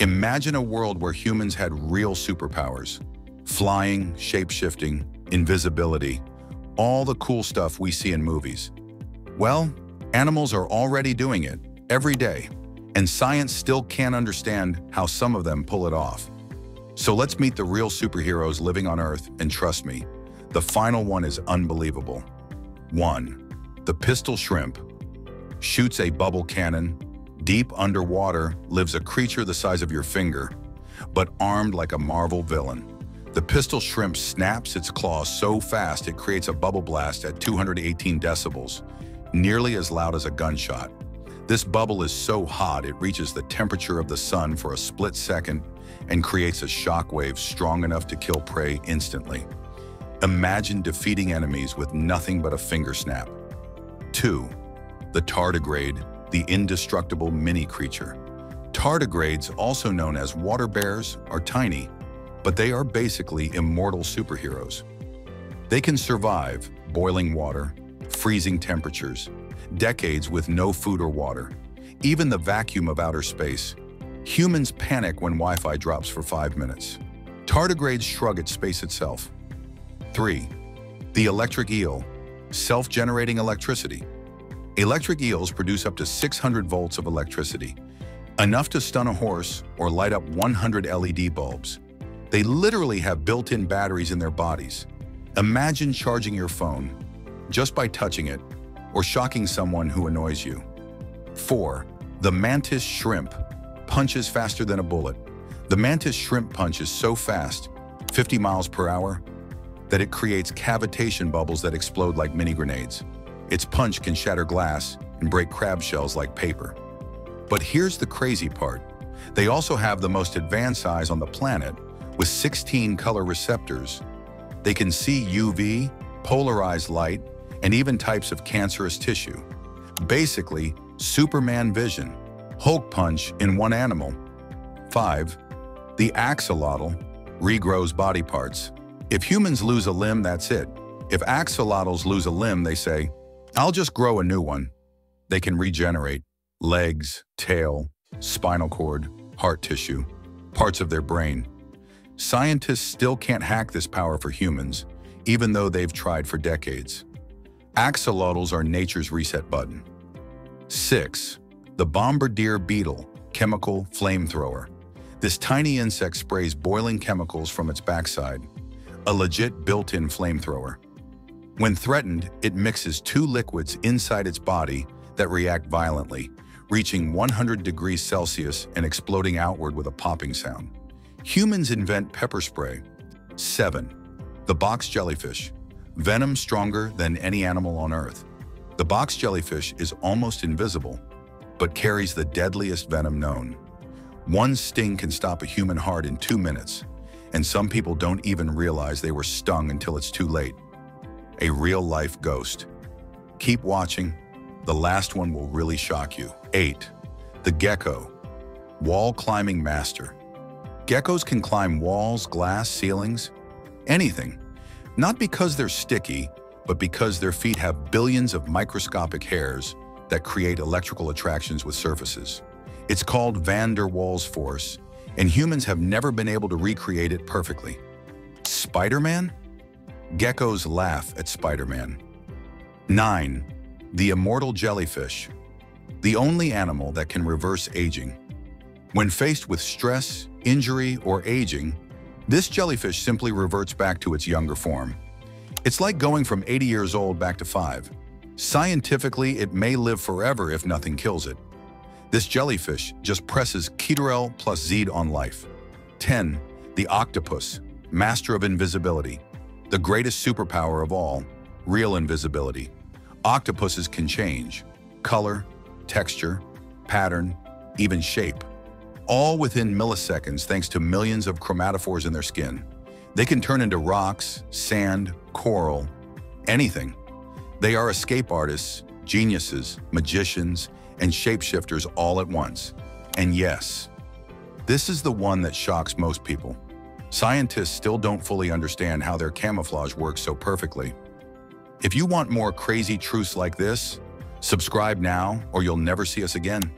Imagine a world where humans had real superpowers. Flying, shape-shifting, invisibility, all the cool stuff we see in movies. Well, animals are already doing it, every day, and science still can't understand how some of them pull it off. So let's meet the real superheroes living on Earth, and trust me, the final one is unbelievable. 1. The pistol shrimp. Shoots a bubble cannon. Deep underwater lives a creature the size of your finger, but armed like a Marvel villain. The pistol shrimp snaps its claws so fast it creates a bubble blast at 218 decibels, nearly as loud as a gunshot. This bubble is so hot it reaches the temperature of the sun for a split second and creates a shockwave strong enough to kill prey instantly. Imagine defeating enemies with nothing but a finger snap. 2. The tardigrade, the indestructible mini creature. Tardigrades, also known as water bears, are tiny, but they are basically immortal superheroes. They can survive boiling water, freezing temperatures, decades with no food or water, even the vacuum of outer space, Humans panic when Wi-Fi drops for five minutes. Tardigrades shrug at space itself. 3. The electric eel, self-generating electricity. Electric eels produce up to 600 volts of electricity, enough to stun a horse or light up 100 LED bulbs. They literally have built-in batteries in their bodies. Imagine charging your phone just by touching it or shocking someone who annoys you. 4. The mantis shrimp, punches faster than a bullet. The mantis shrimp punches so fast, 50 miles per hour, that it creates cavitation bubbles that explode like mini grenades. Its punch can shatter glass and break crab shells like paper. But here's the crazy part. They also have the most advanced eyes on the planet with 16 color receptors. They can see UV, polarized light, and even types of cancerous tissue. Basically, Superman vision. Hulk punch in one animal. 5. The axolotl regrows body parts. If humans lose a limb, that's it. If axolotls lose a limb, they say, I'll just grow a new one. They can regenerate legs, tail, spinal cord, heart tissue, parts of their brain. Scientists still can't hack this power for humans, even though they've tried for decades. Axolotls are nature's reset button. 6 the bombardier beetle, chemical flamethrower. This tiny insect sprays boiling chemicals from its backside, a legit built-in flamethrower. When threatened, it mixes two liquids inside its body that react violently, reaching 100 degrees Celsius and exploding outward with a popping sound. Humans invent pepper spray. 7. The box jellyfish. Venom stronger than any animal on Earth. The box jellyfish is almost invisible, but carries the deadliest venom known. One sting can stop a human heart in two minutes, and some people don't even realize they were stung until it's too late. A real-life ghost. Keep watching. The last one will really shock you. 8. The gecko. Wall climbing master. Geckos can climb walls, glass, ceilings, anything. Not because they're sticky, but because their feet have billions of microscopic hairs that create electrical attractions with surfaces. It's called van der Waals force, and humans have never been able to recreate it perfectly. Spider-Man? Geckos laugh at Spider-Man. 9. The immortal jellyfish. The only animal that can reverse aging. When faced with stress, injury, or aging, this jellyfish simply reverts back to its younger form. It's like going from 80 years old back to 5. Scientifically, it may live forever if nothing kills it. This jellyfish just presses Ctrl plus Z on life. 10. The octopus, master of invisibility. The greatest superpower of all, real invisibility. Octopuses can change, color, texture, pattern, even shape. All within milliseconds thanks to millions of chromatophores in their skin. They can turn into rocks, sand, coral, anything. They are escape artists, geniuses, magicians, and shapeshifters all at once. And yes, this is the one that shocks most people. Scientists still don't fully understand how their camouflage works so perfectly. If you want more crazy truths like this, subscribe now or you'll never see us again.